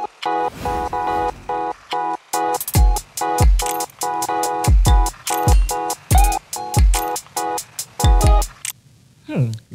Hmm,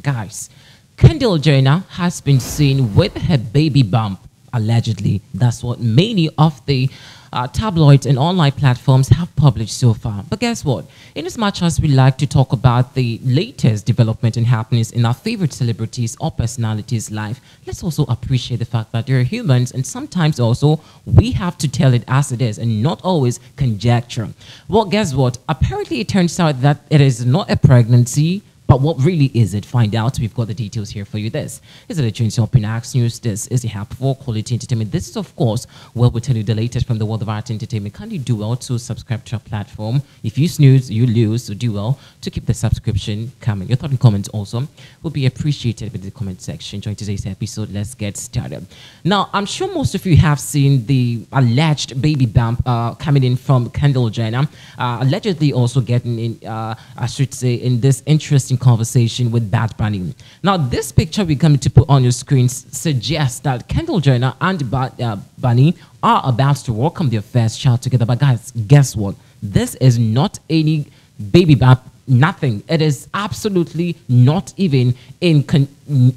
guys, Kendall Jenner has been seen with her baby bump. Allegedly, that's what many of the uh, tabloids and online platforms have published so far. But guess what? In as much as we like to talk about the latest development and happenings in our favorite celebrities or personalities' life, let's also appreciate the fact that they're humans and sometimes also we have to tell it as it is and not always conjecture. Well, guess what? Apparently, it turns out that it is not a pregnancy but what really is it? Find out. We've got the details here for you. This is the Trinity Open Axe News. This is the Hub for Quality Entertainment. This is, of course, where we tell you the latest from the world of art entertainment. Can you do well to subscribe to our platform? If you snooze, you lose. So do well to keep the subscription coming. Your thought and comments also will be appreciated in the comment section. Join today's episode. Let's get started. Now, I'm sure most of you have seen the alleged baby bump uh, coming in from Kendall Jenner, uh, allegedly also getting in, uh, I should say, in this interesting conversation with Bad Bunny. Now, this picture we're coming to put on your screens suggests that Kendall Jenner and Bad uh, Bunny are about to welcome their first child together. But guys, guess what? This is not any baby bump. Nothing. It is absolutely not even in con-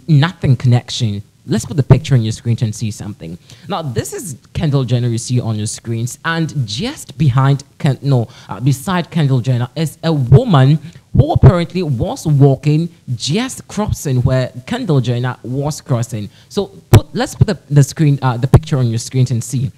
nothing connection let's put the picture on your screen and see something. Now, this is Kendall Jenner you see on your screens, and just behind, Ken- no, uh, beside Kendall Jenner is a woman who apparently was walking just crossing where Kendall Jenner was crossing. So, put let's put the, the screen, uh, the picture on your screen and see.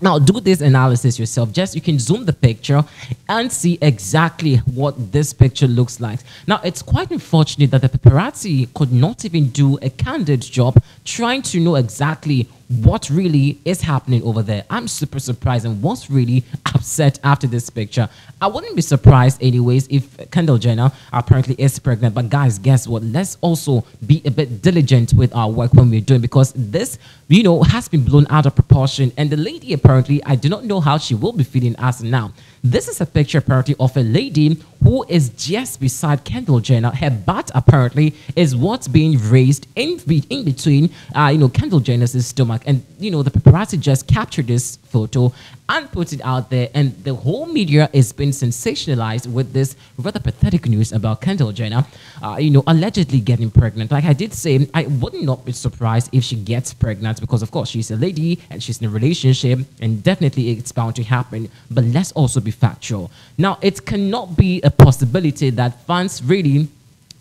Now do this analysis yourself. Just you can zoom the picture and see exactly what this picture looks like. Now it's quite unfortunate that the paparazzi could not even do a candid job trying to know exactly what really is happening over there. I'm super surprised and was really upset after this picture. I wouldn't be surprised anyways if Kendall Jenner apparently is pregnant. But guys, guess what? Let's also be a bit diligent with our work when we're doing because this, you know, has been blown out of proportion. And the lady apparently, I do not know how she will be feeling as now. This is a picture apparently of a lady who is just beside Kendall Jenner. Her butt apparently is what's being raised in, in between, uh, you know, Kendall Jenner's stomach. And, you know, the paparazzi just captured this photo and put it out there. And the whole media is being sensationalized with this rather pathetic news about Kendall Jenner, uh, you know, allegedly getting pregnant. Like I did say, I would not be surprised if she gets pregnant because, of course, she's a lady and she's in a relationship and definitely it's bound to happen. But let's also be factual. Now, it cannot be a possibility that fans really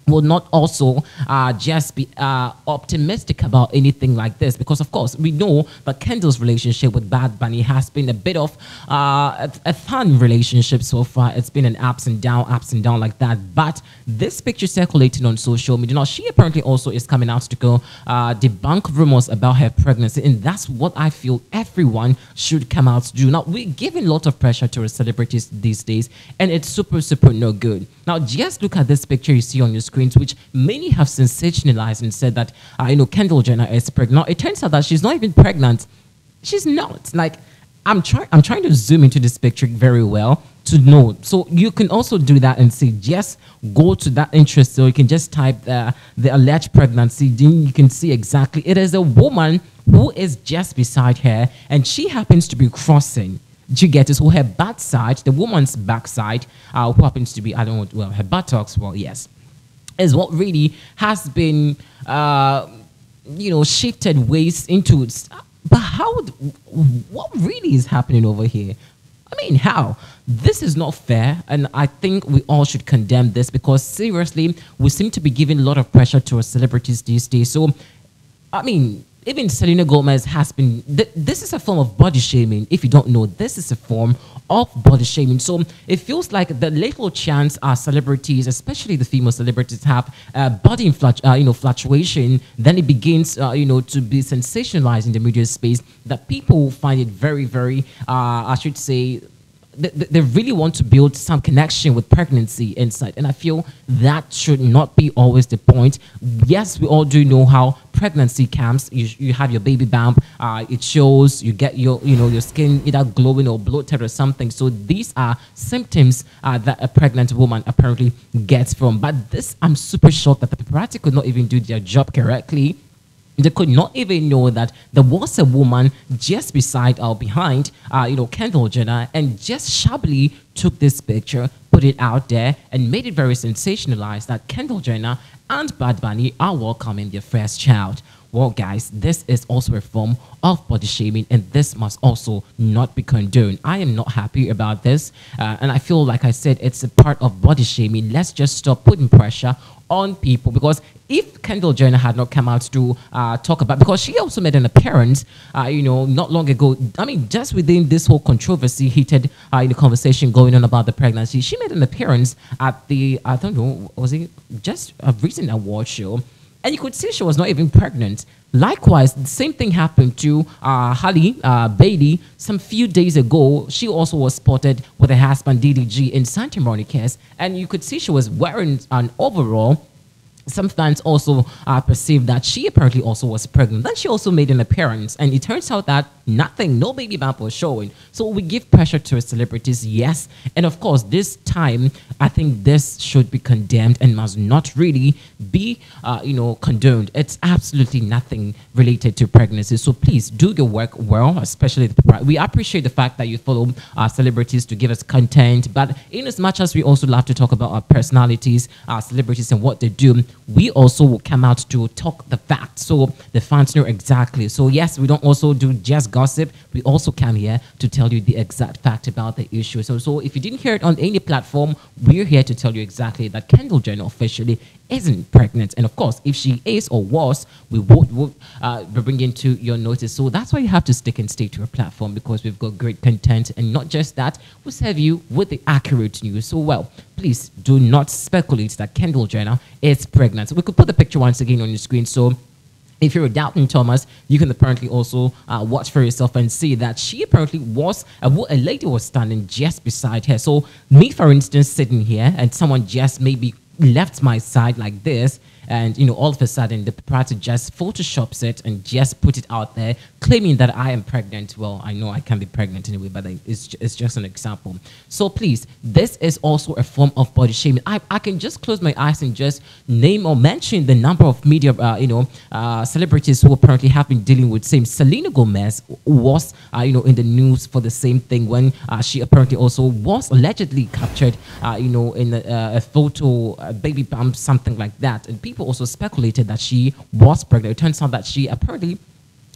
will not also uh, just be uh, optimistic about anything like this. Because of course we know that Kendall's relationship with Bad Bunny has been a bit of uh, a, fun relationship so far. It's been an ups and down ups and down like that. But this picture circulating on social media now she apparently also is coming out to go uh, debunk rumors about her pregnancy. And that's what I feel everyone should come out to do. Now we're giving a lot of pressure to our celebrities these days and it's super super no good. Now just look at this picture you see on your screen screens, which many have sensationalized and said that, uh, you know, Kendall Jenner is pregnant. It turns out that she's not even pregnant. She's not. Like, I'm trying. I'm trying to zoom into this picture very well to know. So you can also do that and say, just go to that interest. So you can just type the, the alleged pregnancy. Then you can see exactly. It is a woman who is just beside her, and she happens to be crossing. Do you get it? So her backside, the woman's backside, uh, who happens to be, I don't know, well, her buttocks, well, yes, is what really has been, uh, you know, shifted ways into. But how? What really is happening over here? I mean, how? This is not fair, and I think we all should condemn this because seriously, we seem to be giving a lot of pressure to our celebrities these days. So, I mean, even Selena Gomez has been. Th- this is a form of body shaming. If you don't know, this is a form of body shaming. So it feels like the little chance our celebrities, especially the female celebrities, have uh, body uh, you know fluctuation, then it begins uh, you know to be sensationalized in the media space. That people find it very, very, uh, I should say they, they really want to build some connection with pregnancy inside. And I feel that should not be always the point. Yes, we all do know how pregnancy comes. You, you have your baby bump. Uh, it shows you get your, you know, your skin either glowing or bloated or something. So these are symptoms uh, that a pregnant woman apparently gets from. But this, I'm super shocked that the paparazzi could not even do their job correctly they could not even know that there was a woman just beside or behind, uh, you know, Kendall Jenner, and just shabbily took this picture, put it out there, and made it very sensationalized that Kendall Jenner and Bad Bunny are welcoming their first child. Well, guys, this is also a form of body shaming, and this must also not be condoned. I am not happy about this, uh, and I feel like I said it's a part of body shaming. Let's just stop putting pressure on people because if Kendall Jenner had not come out to uh, talk about, because she also made an appearance, uh, you know, not long ago. I mean, just within this whole controversy, heated uh, in the conversation going on about the pregnancy, she made an appearance at the I don't know, was it just a recent award show, and you could see she was not even pregnant. Likewise, the same thing happened to uh, Halle uh, Bailey some few days ago. She also was spotted with her husband DDG in Santa Monica's, and you could see she was wearing an overall some fans also uh, perceived that she apparently also was pregnant. Then she also made an appearance, and it turns out that nothing, no baby bump was showing. So we give pressure to celebrities, yes. And of course, this time, I think this should be condemned and must not really be, uh, you know, condoned. It's absolutely nothing related to pregnancy. So please do your work well, especially we appreciate the fact that you follow our celebrities to give us content. But in as much as we also love to talk about our personalities, our celebrities, and what they do, we also will come out to talk the facts so the fans know exactly. So yes, we don't also do just gossip. We also come here to tell you the exact fact about the issue. So, so if you didn't hear it on any platform, we're here to tell you exactly that Kendall Jenner officially isn't pregnant. And of course, if she is or was, we would, would uh, bring into your notice. So that's why you have to stick and stay to our platform because we've got great content. And not just that, we serve you with the accurate news. So, well, please do not speculate that Kendall Jenner is pregnant. We could put the picture once again on your screen. So if you're a doubting Thomas, you can apparently also uh, watch for yourself and see that she apparently was a, a, lady was standing just beside her. So me, for instance, sitting here and someone just maybe left my side like this and you know all of a sudden the paparazzi just photoshops it and just put it out there claiming that i am pregnant. Well i know i can be pregnant anyway but it's, it's just an example. So please this is also a form of body shaming. I, I can just close my eyes and just name or mention the number of media uh, you know uh, celebrities who apparently have been dealing with same. Selena gomez was uh, you know in the news for the same thing when uh, she apparently also was allegedly captured uh, you know in a, a photo a baby bump something like that. And people people also speculated that she was pregnant. It turns out that she apparently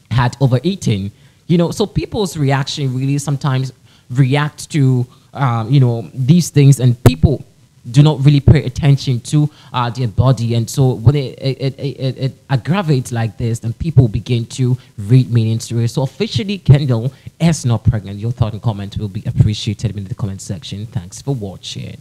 had overeaten. You know, so people's reaction really sometimes react to um, you know these things, and people do not really pay attention to uh, their body. And so when it, it, it, it, aggravates like this, then people begin to read meanings to it. So officially, Kendall is not pregnant. Your thought and comment will be appreciated in the comment section. Thanks for watching.